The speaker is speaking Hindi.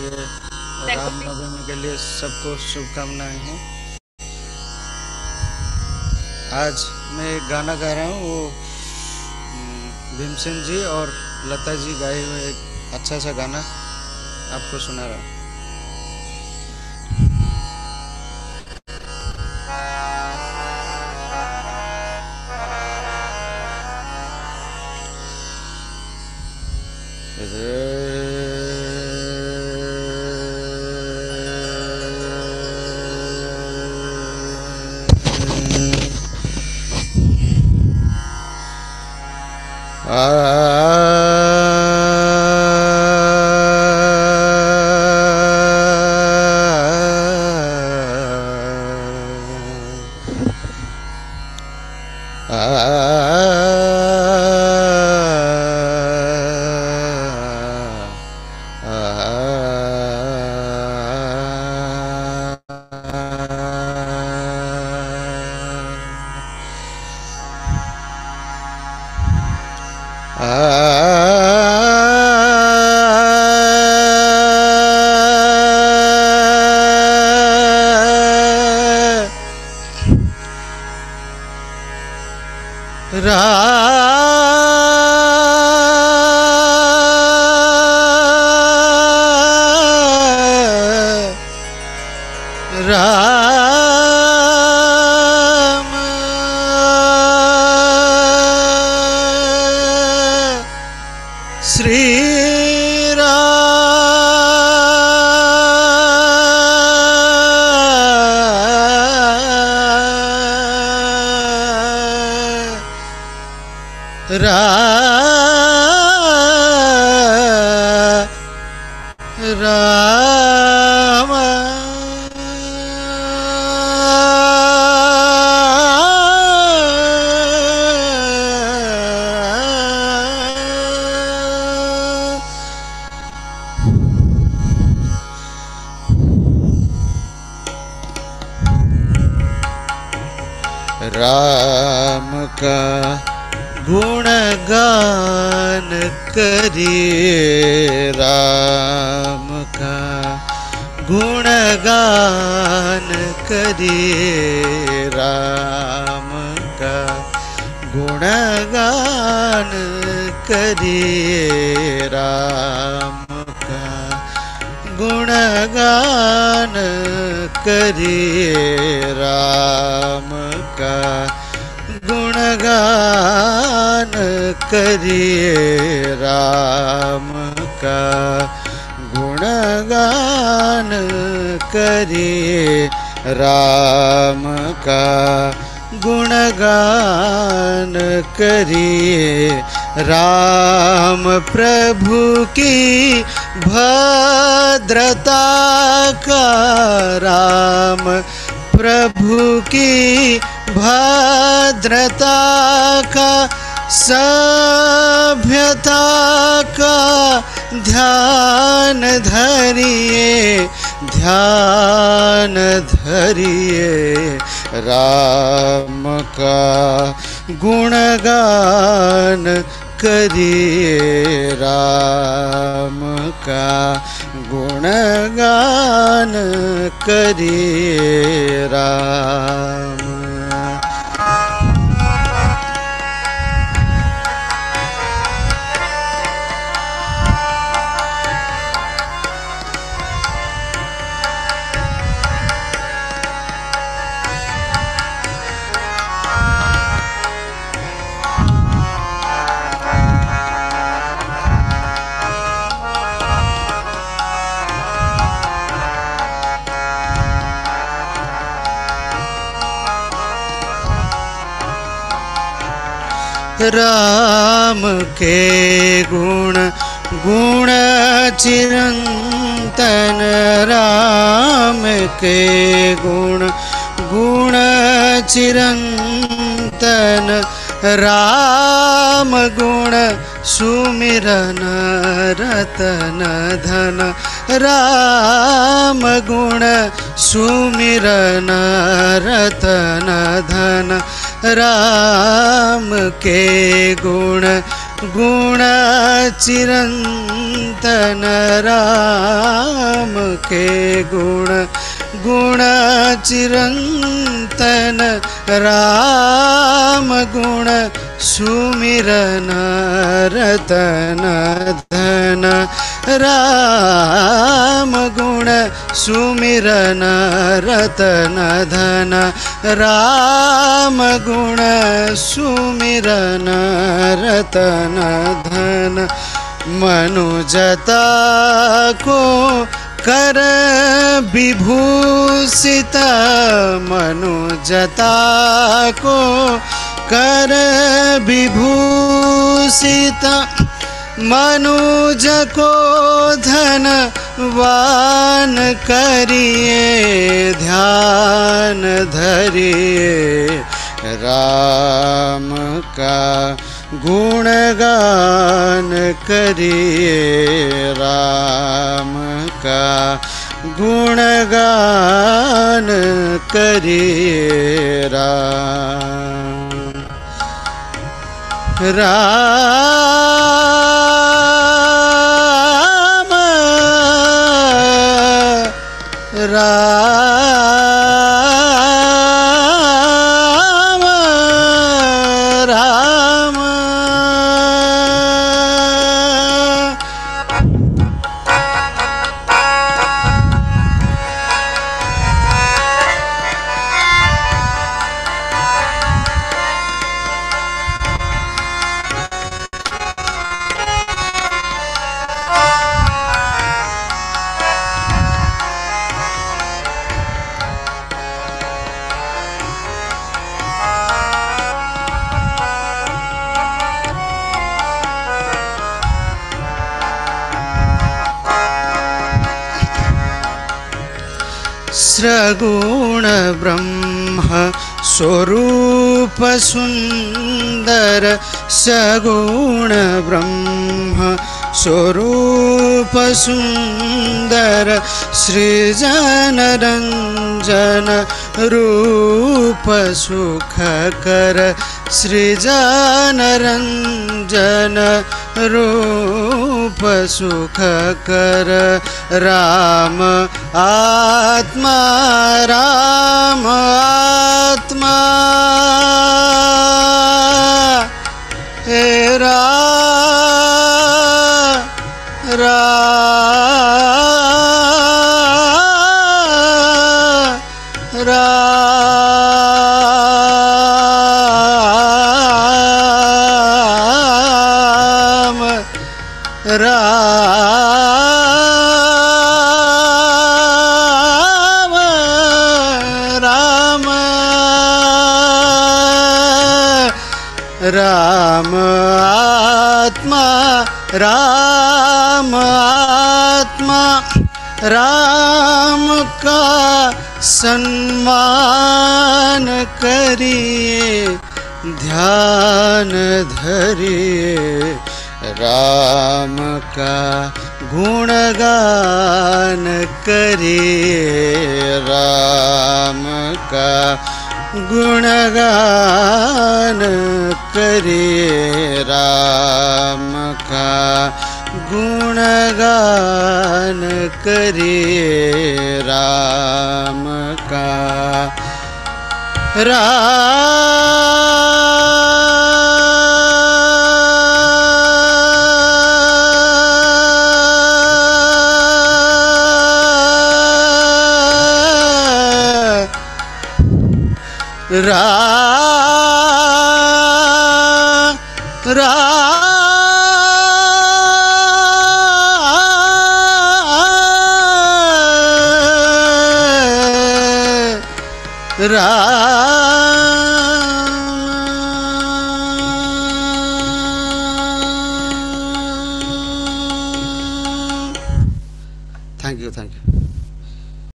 ये रामनवमी के लिए सबको शुभकामनाएँ हैं। आज मैं एक गाना गा रहा हूँ वो हम्म, भीमसेन जी और लता जी गाए हुए एक अच्छा सा गाना आपको सुना रहा हूँ। ah, ah, Ah. राम का गुणगान करिए राम का। गुणगान करिए राम का। गुणगान करिए राम का। गुणगान करिए राम का। गुणगान करिए राम का गुणगान करिए राम का गुणगान करिए राम प्रभु की भद्रता का राम प्रभु की भद्रता का, सभ्यता का ध्यान धरिए ध्यान धरिए राम का गुणगान करिए, राम का गुणगान करिए, राम राम के गुण गुण चिरंतन राम के गुण गुण चिरंतन राम गुण, सुमिरन रतन धन। राम गुण, सुमिरन रतन धन। राम के गुण गुण चिरंतन राम के गुण गुण चिरंतन राम गुण सुमिरन रतन धन। राम गुण सुमिरन रतन धन। राम गुण सुमिरन रतन धन मनुजता को कर विभूषित मनुजता को कर विभूषित मनुज को धन वान करिए ध्यान धरिए। राम का गुणगान करिए राम का गुणगान करिए राम। राम सहस्रगुणब्रह्म स्वरूपसुन्दर सगुणब्रह्म स्वरूपसुन्दर सृजनरञ्जन रूपसुखकर सृजनरञ्जन रूपसुखकर राम आत्मा राम आत्मा। हे राम। राम राम राम आत्मा राम आत्मा राम का सम्मान करिए, ध्यान धरिए। राम का गुणगान करिए, राम का गुणगान करिए। राम का गुणगान करिए राम का। रा रा रा